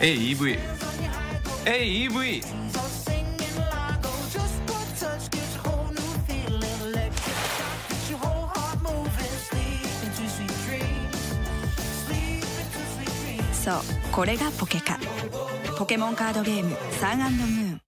AEV AEV そうこれがポケカ。ポケモンカードゲームサンムーン。